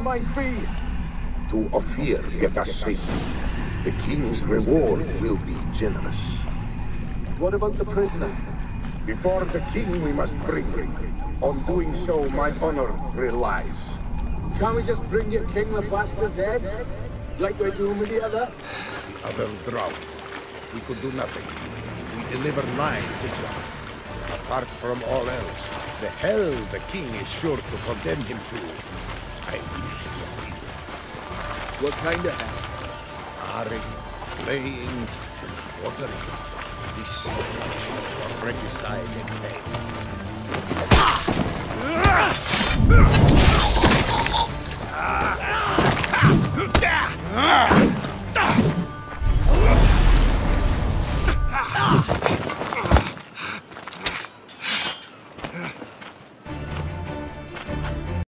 pay my fee? To Ophir, get us safe. The king's reward will be generous. What about the prisoner? Before the king, we must bring him. On doing so, my honor relies. Can't we just bring your king the bastard's head? Like we do with the other? The other drowned. We could do nothing. We deliver nine this one. Apart from all else, the hell the king is sure to condemn him to. What kind of hat? Harry, flaying, watering. This of regicide and pains. Ah!